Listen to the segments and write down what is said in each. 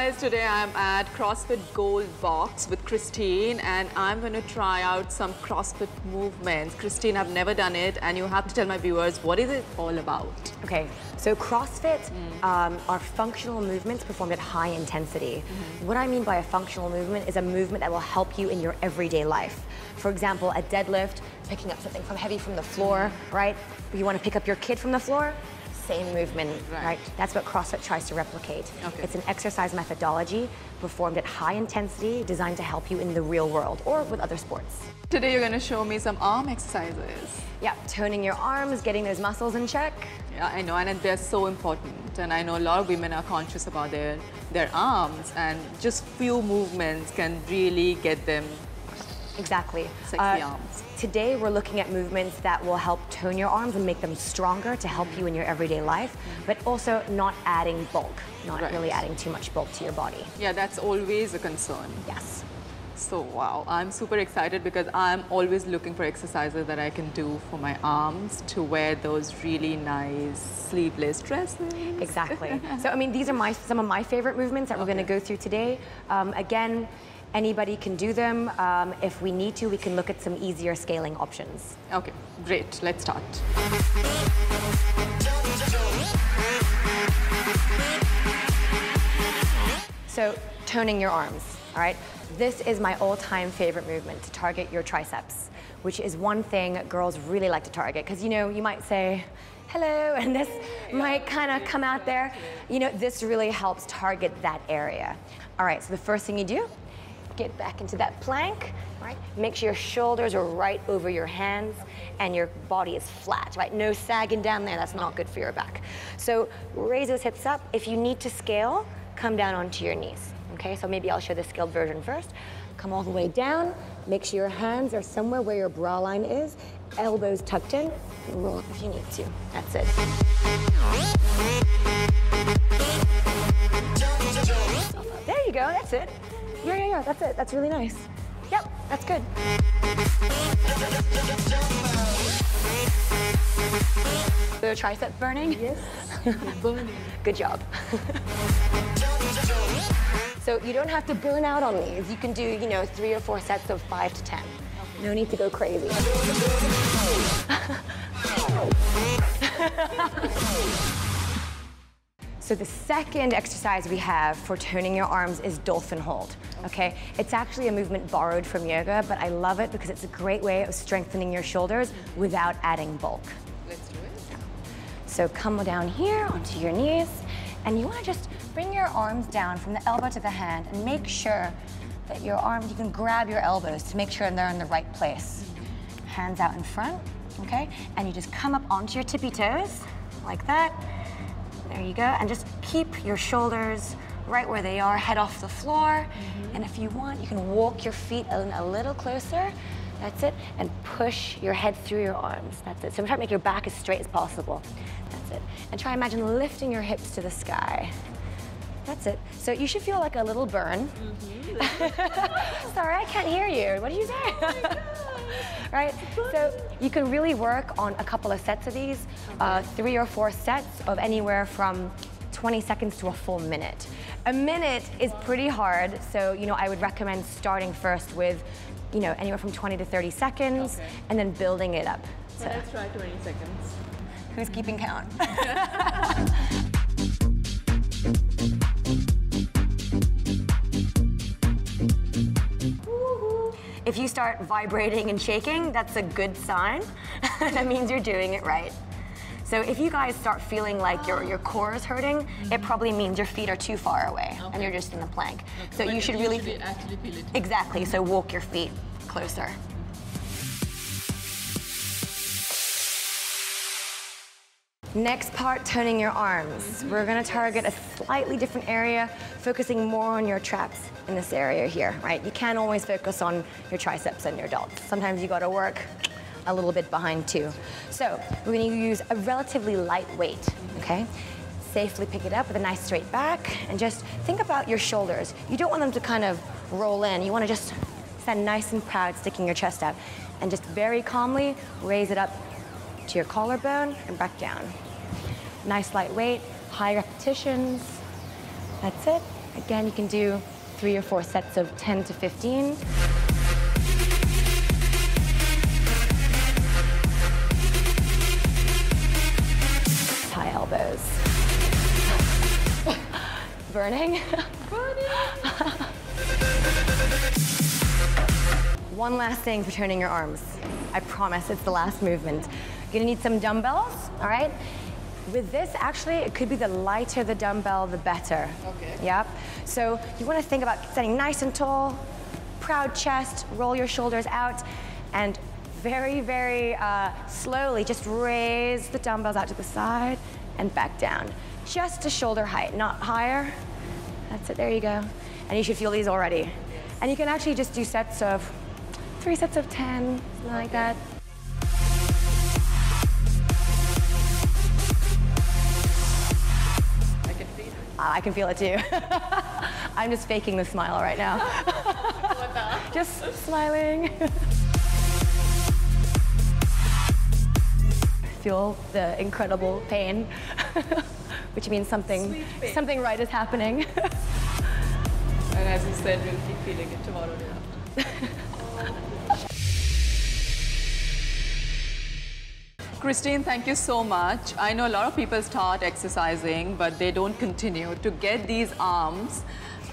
guys, today I'm at CrossFit Gold Box with Kirsteen and I'm going to try out some CrossFit movements. Kirsteen, I've never done it and you have to tell my viewers what is it all about? Okay, so CrossFit um, are functional movements performed at high intensity. What I mean by a functional movement is a movement that will help you in your everyday life. For example, a deadlift, picking up something from heavy from the floor, right? You want to pick up your kid from the floor? Same movement, Right. right? That's what CrossFit tries to replicate. Okay. It's an exercise methodology performed at high intensity designed to help you in the real world or with other sports. Today you're going to show me some arm exercises. Yeah, toning your arms, getting those muscles in check. Yeah, I know, and they're so important. And I know a lot of women are conscious about their, their arms and just few movements can really get them Exactly. Uh, arms. Today, we're looking at movements that will help tone your arms and make them stronger to help you in your everyday life, but also not adding bulk, not Right. really adding too much bulk to your body. Yeah, that's always a concern. Yes. So wow, I'm super excited because I'm always looking for exercises that I can do for my arms to wear those really nice sleeveless dresses. Exactly. so, I mean, these are my some of my favorite movements that we're going to go through today. Um, again, anybody can do them. Um, if we need to, we can look at some easier scaling options. Okay, great. Let's start. So, toning your arms, all right? This is my all-time favorite movement to target your triceps, which is one thing girls really like to target because you know, you might say hello and this might kind of come out there. You know, this really helps target that area. All right, so the first thing you do, get back into that plank, right? Make sure your shoulders are right over your hands and your body is flat, right? No sagging down there, that's not good for your back. So raise those hips up. If you need to scale, come down onto your knees, okay? So maybe I'll show the scaled version first. Come all the way down, make sure your hands are somewhere where your bra line is, elbows tucked in, roll up if you need to. That's it. There you go, that's it. Yeah, yeah, yeah, that's it. That's really nice. Yep, that's good. The tricep burning? Yes. Burning. Good job. so you don't have to burn out on these. You can do, you know, three or four sets of five to ten. No need to go crazy. So the second exercise we have for toning your arms is dolphin hold. Okay, it's actually a movement borrowed from yoga, but I love it because it's a great way of strengthening your shoulders without adding bulk. Let's do it. So come down here onto your knees, and you want to just bring your arms down from the elbow to the hand and make sure that your arms, you can grab your elbows to make sure they're in the right place. Hands out in front, okay? And you just come up onto your tippy toes, like that. There you go. And just keep your shoulders right where they are, head off the floor. Mm-hmm. And if you want, you can walk your feet in a little closer. That's it. And push your head through your arms. That's it. So try to make your back as straight as possible. That's it. And try imagine lifting your hips to the sky. That's it. So you should feel like a little burn. Mm-hmm. Sorry, I can't hear you. What did you say? Oh right? So you can really work on a couple of sets of these, uh, three or four sets of anywhere from 20 seconds to a full minute. A minute is pretty hard, so you know I would recommend starting first with, you know, anywhere from 20 to 30 seconds, Okay. and then building it up. So Let's try 20 seconds. who's keeping count? you start vibrating and shaking, that's a good sign. that means you're doing it right. So if you guys start feeling like your, your core is hurting, it probably means your feet are too far away and you're just in the plank. So you should really actually feel it. exactly. So walk your feet closer. Next part, toning your arms. We're gonna target a slightly different area, focusing more on your traps in this area here, right? You can't always focus on your triceps and your delts. Sometimes you gotta work a little bit behind too. So we're gonna use a relatively light weight, okay? Safely pick it up with a nice straight back and just think about your shoulders. You don't want them to kind of roll in. You wanna just stand nice and proud, sticking your chest out. And just very calmly raise it up to your collarbone and back down. Nice light weight, high repetitions. That's it. Again, you can do three or four sets of 10 to 15. High elbows. Burning? One last thing for turning your arms. I promise it's the last movement. You're gonna need some dumbbells, all right? With this, actually, it could be the lighter the dumbbell, the better. Okay. Yep. So you wanna think about standing nice and tall, proud chest, roll your shoulders out, and very, very uh, slowly just raise the dumbbells out to the side and back down. Just to shoulder height, not higher. That's it, there you go. And you should feel these already. And you can actually just do sets of three sets of 10, something like that. I can feel it too. I'm just faking the smile right now. just smiling. feel the incredible pain, which means something, something right is happening. And as you said, we'll keep feeling it tomorrow Kirsteen, thank you so much. I know a lot of people start exercising, but they don't continue. To get these arms,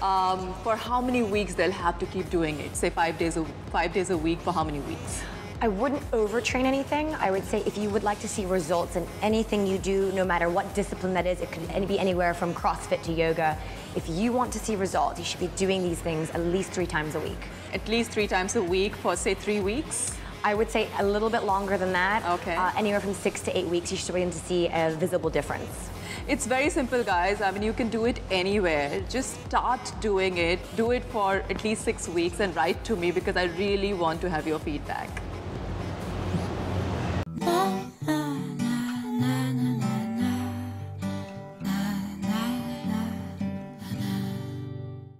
um, for how many weeks they'll have to keep doing it? Say five days a, five days a week for how many weeks? I wouldn't overtrain anything. I would say if you would like to see results in anything you do, no matter what discipline that is, it could be anywhere from CrossFit to yoga. If you want to see results, you should be doing these things at least three times a week. At least three times a week for say three weeks? I would say a little bit longer than that. Okay. Uh, anywhere from six to eight weeks, you should begin to see a visible difference. It's very simple, guys. I mean, you can do it anywhere. Just start doing it. Do it for at least six weeks and write to me because I really want to have your feedback.